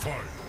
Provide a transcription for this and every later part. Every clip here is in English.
Fight!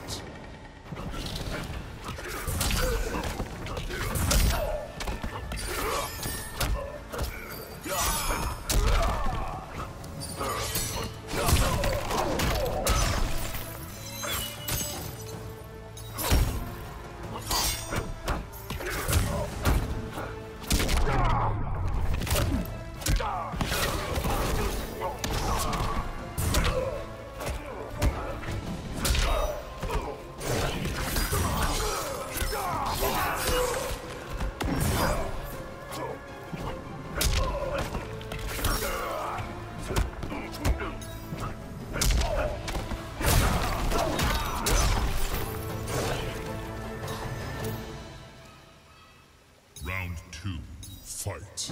Round two, fight.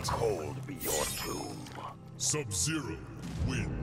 The cold be your tomb. Sub-Zero wins.